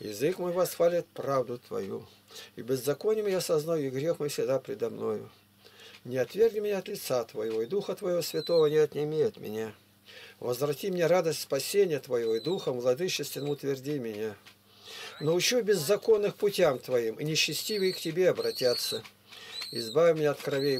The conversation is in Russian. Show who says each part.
Speaker 1: Язык мой восхвалит правду Твою, и беззаконием я сознаю, и грех мой всегда предо мною. Не отверги меня от лица Твоего, и Духа Твоего Святого не отними от меня. Возврати мне радость спасения Твоего, и Духом владычественным утверди меня. Научу беззаконных путям Твоим, и нечестивые к Тебе обратятся. Избави меня от кровей